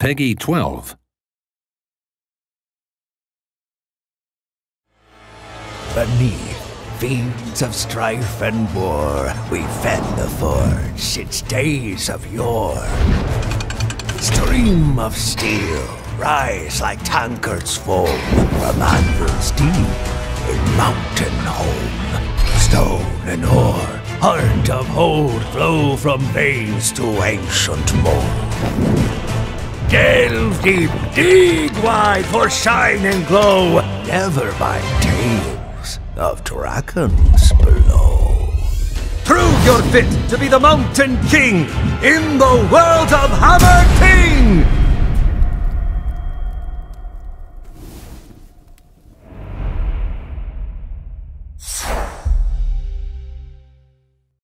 PEGI 12. Beneath fields of strife and war, we fed the forge since days of yore. Stream of steel, rise like tankards foam from anvils deep in mountain home. Stone and ore, heart of hold, flow from veins to ancient mold. Delve deep, dig wide for shine and glow, never by tales of dragons below. Prove you're fit to be the Mountain King in the world of Hammerting!